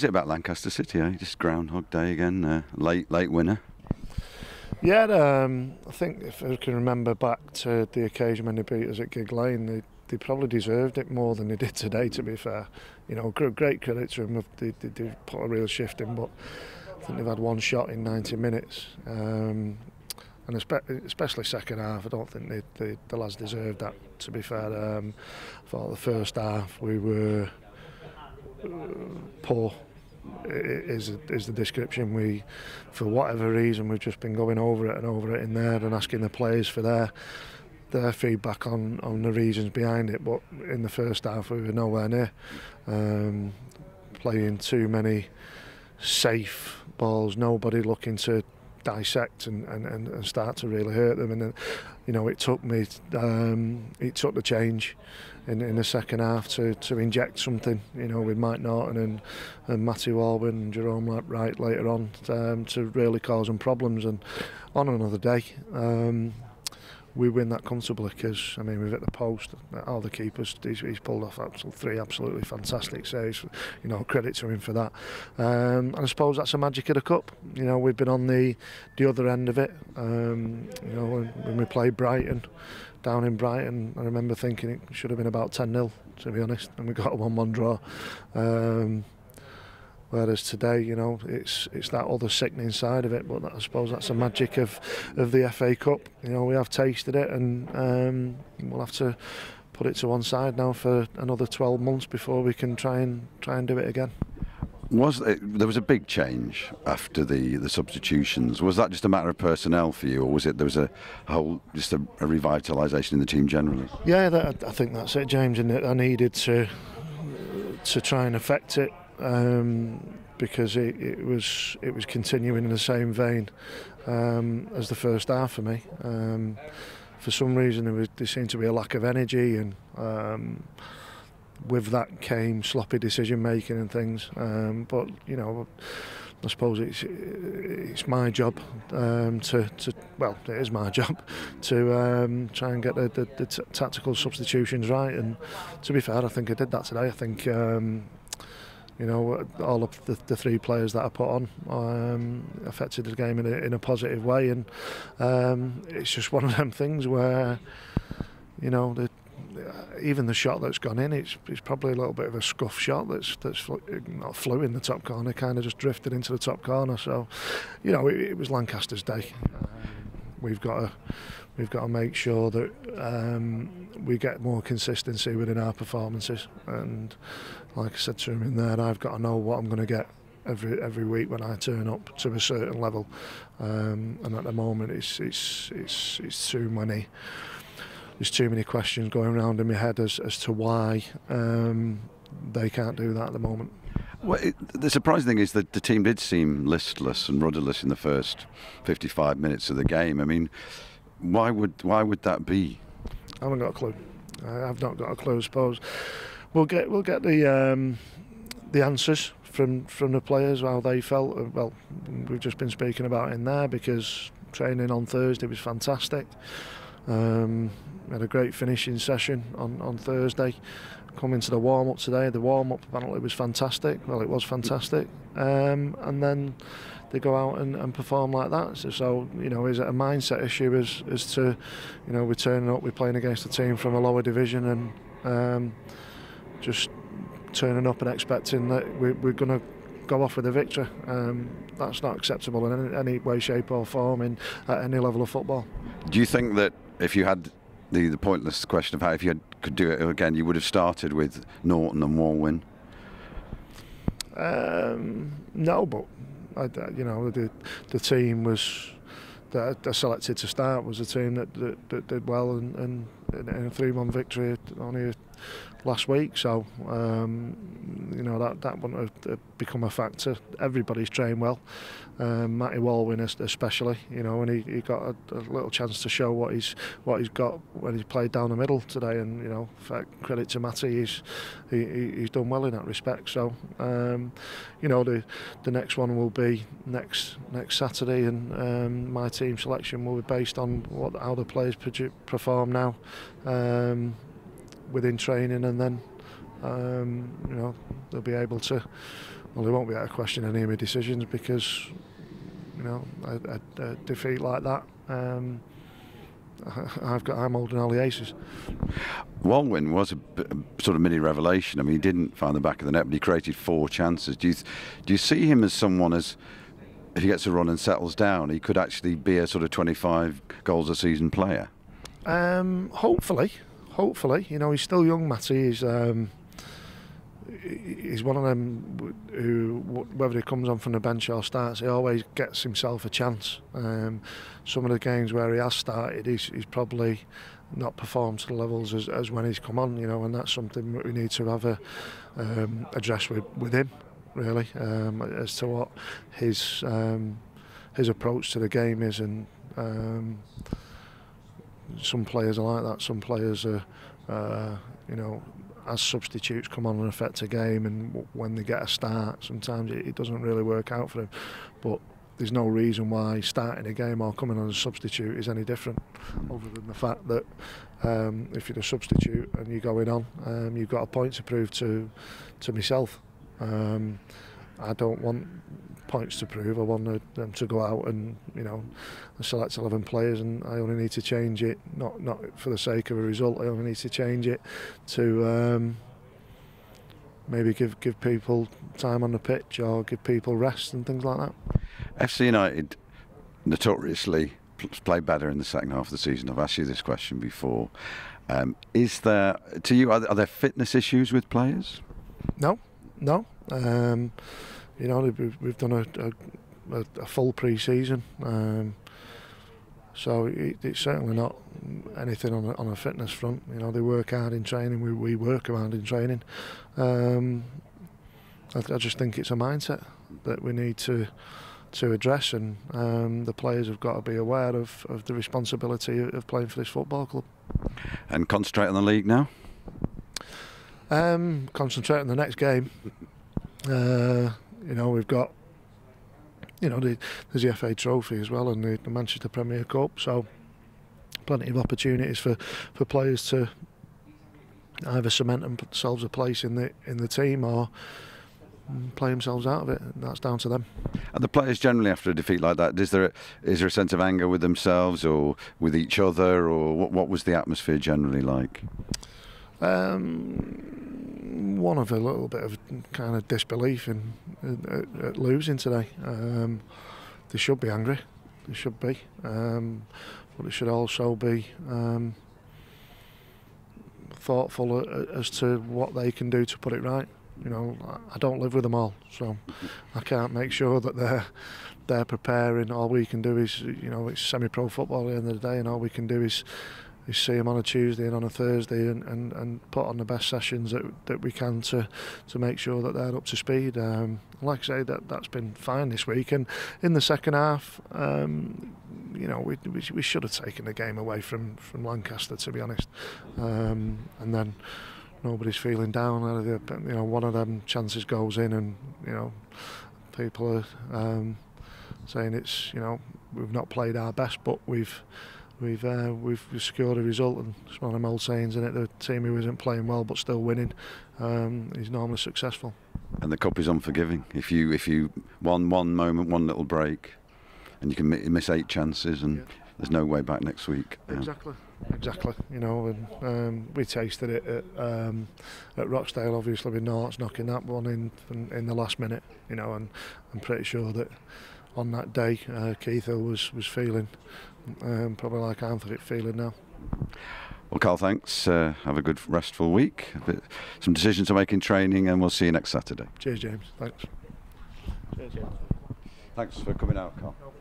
is it about Lancaster City? Eh? Just Groundhog Day again, uh, late late winner. Yeah, um, I think if I can remember back to the occasion when they beat us at Gigg Lane, they, they probably deserved it more than they did today. To be fair, you know, great credit to them. They, they, they put a real shift in, but I think they've had one shot in 90 minutes. Um, and especially second half, I don't think they, they, the lads deserved that. To be fair, um, I thought the first half we were uh, poor. Is is the description we, for whatever reason, we've just been going over it and over it in there and asking the players for their their feedback on on the reasons behind it. But in the first half, we were nowhere near um, playing too many safe balls. Nobody looking to dissect and, and, and, and start to really hurt them. And then, you know, it took me, um, it took the change in, in the second half to, to inject something, you know, with Mike Norton and, and Matty Walwyn and Jerome Wright later on um, to really cause them problems. And on another day, um, we win that comfortably because I mean we've hit the post. All the keepers, he's, he's pulled off three absolutely fantastic saves. You know, credit to him for that. Um, and I suppose that's the magic of the cup. You know, we've been on the the other end of it. Um, you know, when, when we played Brighton down in Brighton, I remember thinking it should have been about 10 0 to be honest, and we got a 1 1 draw. Um, Whereas today, you know, it's it's that other sickening side of it. But I suppose that's the magic of of the FA Cup. You know, we have tasted it, and um, we'll have to put it to one side now for another 12 months before we can try and try and do it again. Was it, there was a big change after the, the substitutions? Was that just a matter of personnel for you, or was it there was a whole just a, a revitalisation in the team generally? Yeah, that, I think that's it, James. And I needed to to try and affect it um, because it, it, was it was continuing in the same vein um, as the first half for me. Um, for some reason, there, was, there seemed to be a lack of energy, and um, with that came sloppy decision making and things. Um, but you know. I suppose it's it's my job um, to, to well it is my job to um, try and get the, the, the tactical substitutions right and to be fair I think I did that today I think um, you know, all of the, the three players that I put on um, affected the game in a, in a positive way, and um, it's just one of them things where, you know, the, even the shot that's gone in, it's, it's probably a little bit of a scuff shot that's that's not flew in the top corner, kind of just drifted into the top corner. So, you know, it, it was Lancaster's day. We've got to we've got to make sure that um, we get more consistency within our performances. And like I said to him in there, I've got to know what I'm going to get every every week when I turn up to a certain level. Um, and at the moment, it's it's it's it's too many. There's too many questions going around in my head as as to why um, they can't do that at the moment. Well, it, the surprising thing is that the team did seem listless and rudderless in the first 55 minutes of the game. I mean, why would why would that be? I haven't got a clue. I've not got a clue. I suppose we'll get we'll get the um, the answers from from the players how they felt. Uh, well, we've just been speaking about in there because training on Thursday was fantastic. Um, had a great finishing session on on Thursday. Coming to the warm up today, the warm up apparently was fantastic. Well, it was fantastic, um, and then they go out and, and perform like that. So, so, you know, is it a mindset issue as as to, you know, we're turning up, we're playing against a team from a lower division and um, just turning up and expecting that we're, we're going to go off with a victory. Um, that's not acceptable in any, any, way, shape, or form in at any level of football. Do you think that if you had the, the pointless question of how if you had, could do it again, you would have started with Norton and Walwyn? Um, no, but I, you know, the the team was that I selected to start was a team that, that, that did well and, and in a three-one victory only last week. So um, you know that that wouldn't have uh, become a factor. Everybody's trained well. Um, Matty Walwin especially, you know, and he, he got a, a little chance to show what he's what he's got when he played down the middle today. And you know, credit to Matty, he's he, he's done well in that respect. So um, you know, the the next one will be next next Saturday, and um, my team selection will be based on what how the players perform now. Um, within training, and then um, you know they'll be able to well, they won't be able to question any of my decisions because, you know, a, a, a defeat like that, um, I've got I'm holding all the aces. Walwyn was a, a, sort of mini revelation. I mean, he didn't find the back of the net, but he created four chances. Do you do you see him as someone as if he gets a run and settles down, he could actually be a sort of 25 goals a season player? Um, hopefully, hopefully. You know, he's still young, Matty. He's um, he's one of them who, whether he comes on from the bench or starts, he always gets himself a chance. Um, some of the games where he has started, he's, he's probably not performed to the levels as, as when he's come on, you know, and that's something that we need to have a um, address with, with him, really, um, as to what his um, his approach to the game is, and um, some players are like that. Some players are, uh, you know, as substitutes come on and affect a game, and when they get a start, sometimes it, it doesn't really work out for them. But there's no reason why starting a game or coming on as a substitute is any different, other than the fact that um, if you're a substitute and you're going on, um, you've got a point to prove to to myself. Um, I don't want points to prove. I want them to go out and you know select 11 players, and I only need to change it not not for the sake of a result. I only need to change it to um, maybe give give people time on the pitch or give people rest and things like that. FC United notoriously play better in the second half of the season. I've asked you this question before. Um, is there to you are there fitness issues with players? No, no. Um, you know, we've, done a, a, a full pre-season, um, so it, it's certainly not anything on a, on a fitness front. You know, they work hard in training. We we work hard in training. Um, I, I just think it's a mindset that we need to to address, and um, the players have got to be aware of, of the responsibility of playing for this football club. And concentrate on the league now. Um, concentrate on the next game. Uh, you know, we've got, you know, the, there's the FA Trophy as well and the, the Manchester Premier Cup. So plenty of opportunities for, for players to either cement themselves a place in the in the team or play themselves out of it. And That's down to them. And the players generally, after a defeat like that, is there a, is there a sense of anger with themselves or with each other, or what, what was the atmosphere generally like? Um, one of a little bit of kind of disbelief in at, at losing today. Um, they should be angry. They should be, um, but it should also be um, thoughtful as to what they can do to put it right. You know, I don't live with them all, so I can't make sure that they're they're preparing. All we can do is, you know, it's semi-pro football at the end of the day, and all we can do is is see them on a Tuesday and on a Thursday and, and, and put on the best sessions that, that we can to to make sure that they're up to speed. Um, like I say, that that's been fine this week. And in the second half, um, you know, we, we, we should have taken the game away from from Lancaster, to be honest. Um, and then nobody's feeling down. You know, one of them chances goes in, and you know, people are um, saying it's you know we've not played our best, but we've we've uh, we've secured a result and it's one of them old sayings in it the team who isn't playing well but still winning um, is normally successful. And the cup is unforgiving. If you if you one one moment one little break and you can miss eight chances and yeah. there's no way back next week. Exactly. Exactly. You know and um, we tasted it at, um, at Rochdale obviously with Norts knocking that one in, in, in the last minute you know and I'm pretty sure that on that day uh, Keith Hill was was feeling um, probably like I'm feeling now. Well, Karl, thanks. Uh, have a good restful week. Bit, some decisions to make in training, and we'll see you next Saturday. Cheers, James. Thanks. Cheers, James. Thanks for coming out, Karl. No